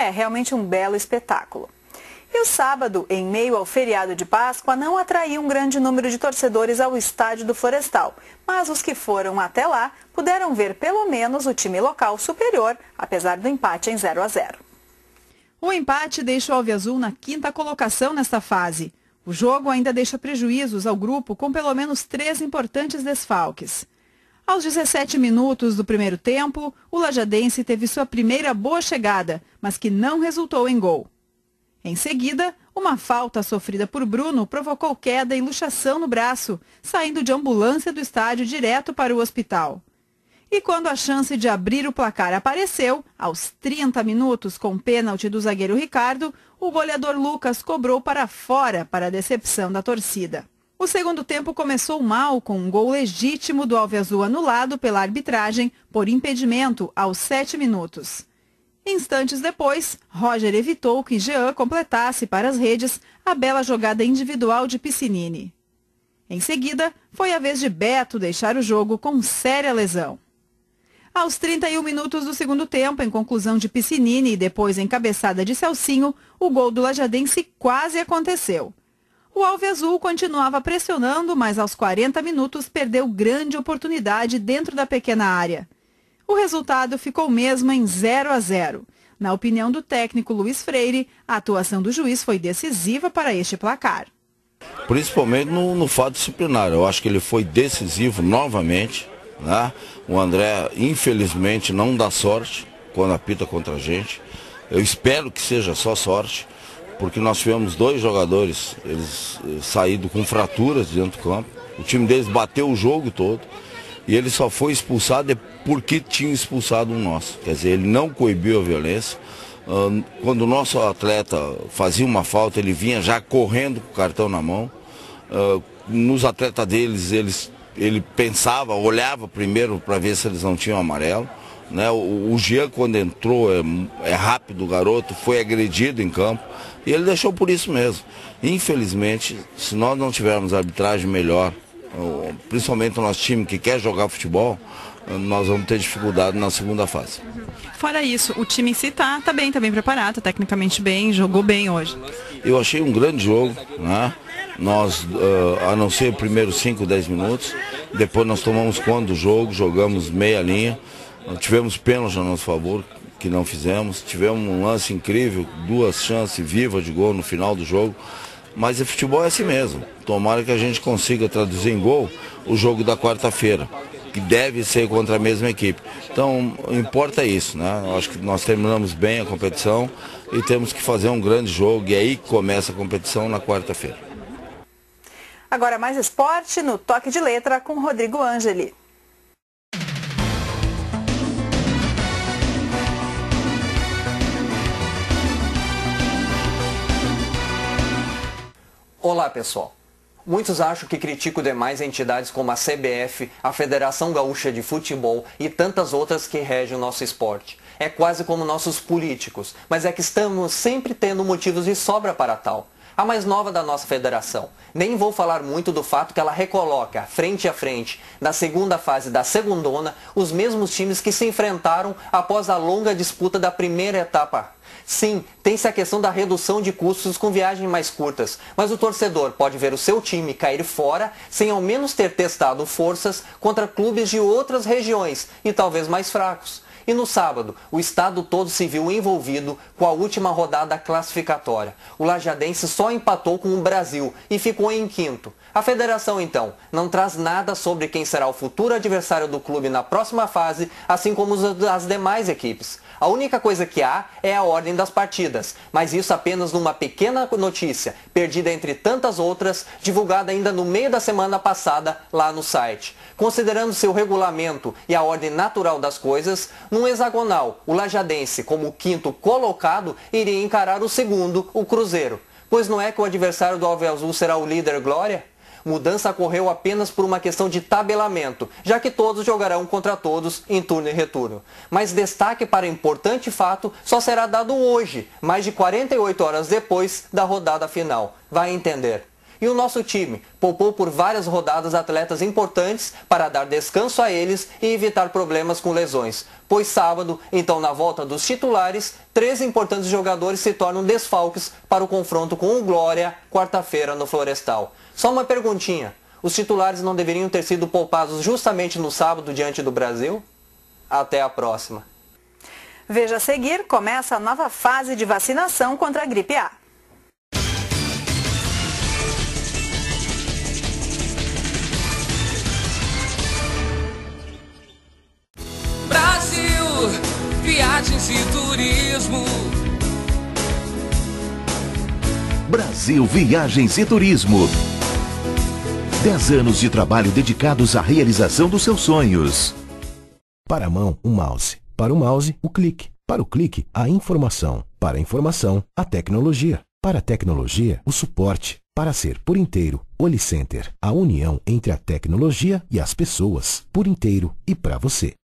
É realmente um belo espetáculo. E o sábado, em meio ao feriado de Páscoa, não atraiu um grande número de torcedores ao estádio do Florestal. Mas os que foram até lá puderam ver pelo menos o time local superior, apesar do empate em 0 a 0. O empate deixa o Alviazul na quinta colocação nesta fase. O jogo ainda deixa prejuízos ao grupo com pelo menos três importantes desfalques. Aos 17 minutos do primeiro tempo, o Lajadense teve sua primeira boa chegada, mas que não resultou em gol. Em seguida, uma falta sofrida por Bruno provocou queda e luxação no braço, saindo de ambulância do estádio direto para o hospital. E quando a chance de abrir o placar apareceu, aos 30 minutos, com pênalti do zagueiro Ricardo, o goleador Lucas cobrou para fora para a decepção da torcida. O segundo tempo começou mal, com um gol legítimo do Alves anulado pela arbitragem por impedimento aos 7 minutos. Instantes depois, Roger evitou que Jean completasse para as redes a bela jogada individual de Piscinini. Em seguida, foi a vez de Beto deixar o jogo com séria lesão. Aos 31 minutos do segundo tempo, em conclusão de Piscinini e depois em cabeçada de Celcinho, o gol do Lajadense quase aconteceu. O Alve Azul continuava pressionando, mas aos 40 minutos perdeu grande oportunidade dentro da pequena área. O resultado ficou mesmo em 0 a 0. Na opinião do técnico Luiz Freire, a atuação do juiz foi decisiva para este placar. Principalmente no, no fato disciplinar. Eu acho que ele foi decisivo novamente. Né? O André, infelizmente, não dá sorte quando apita contra a gente. Eu espero que seja só sorte, porque nós tivemos dois jogadores, eles eh, saíram com fraturas dentro do campo. O time deles bateu o jogo todo. E ele só foi expulsado porque tinha expulsado um nosso. Quer dizer, ele não coibiu a violência. Quando o nosso atleta fazia uma falta, ele vinha já correndo com o cartão na mão. Nos atletas deles, eles, ele pensava, olhava primeiro para ver se eles não tinham amarelo. Né? O, o Jean, quando entrou, é, é rápido o garoto, foi agredido em campo. E ele deixou por isso mesmo. Infelizmente, se nós não tivermos arbitragem melhor, principalmente o nosso time que quer jogar futebol, nós vamos ter dificuldade na segunda fase. Fora isso, o time em si está tá bem, está bem preparado, tá tecnicamente bem, jogou bem hoje. Eu achei um grande jogo, né? Nós, uh, a não ser os primeiros 5, 10 minutos, depois nós tomamos conta do jogo, jogamos meia linha, tivemos pênalti a nosso favor, que não fizemos, tivemos um lance incrível, duas chances vivas de gol no final do jogo. Mas o futebol é assim mesmo. Tomara que a gente consiga traduzir em gol o jogo da quarta-feira, que deve ser contra a mesma equipe. Então, importa isso, né? Acho que nós terminamos bem a competição e temos que fazer um grande jogo e aí começa a competição na quarta-feira. Agora mais esporte no Toque de Letra com Rodrigo Angeli. Olá, pessoal. Muitos acham que critico demais entidades como a CBF, a Federação Gaúcha de Futebol e tantas outras que regem o nosso esporte. É quase como nossos políticos, mas é que estamos sempre tendo motivos de sobra para tal. A mais nova da nossa federação. Nem vou falar muito do fato que ela recoloca, frente a frente, na segunda fase da segundona, os mesmos times que se enfrentaram após a longa disputa da primeira etapa Sim, tem-se a questão da redução de custos com viagens mais curtas, mas o torcedor pode ver o seu time cair fora sem ao menos ter testado forças contra clubes de outras regiões e talvez mais fracos. E no sábado, o estado todo se viu envolvido com a última rodada classificatória. O Lajadense só empatou com o Brasil e ficou em quinto. A federação, então, não traz nada sobre quem será o futuro adversário do clube na próxima fase, assim como as demais equipes. A única coisa que há é a ordem das partidas, mas isso apenas numa pequena notícia, perdida entre tantas outras, divulgada ainda no meio da semana passada lá no site. Considerando seu regulamento e a ordem natural das coisas, num hexagonal, o Lajadense, como o quinto colocado, iria encarar o segundo, o Cruzeiro. Pois não é que o adversário do Alve Azul será o líder Glória? Mudança ocorreu apenas por uma questão de tabelamento, já que todos jogarão contra todos em turno e retorno. Mas destaque para importante fato só será dado hoje, mais de 48 horas depois da rodada final. Vai entender. E o nosso time poupou por várias rodadas atletas importantes para dar descanso a eles e evitar problemas com lesões. Pois sábado, então na volta dos titulares, três importantes jogadores se tornam desfalques para o confronto com o Glória, quarta-feira no Florestal. Só uma perguntinha, os titulares não deveriam ter sido poupados justamente no sábado diante do Brasil? Até a próxima. Veja a seguir, começa a nova fase de vacinação contra a gripe A. viagens e turismo. Brasil Viagens e Turismo. Dez anos de trabalho dedicados à realização dos seus sonhos. Para a mão, o mouse. Para o mouse, o clique. Para o clique, a informação. Para a informação, a tecnologia. Para a tecnologia, o suporte. Para ser por inteiro, Olicenter. A união entre a tecnologia e as pessoas. Por inteiro e para você.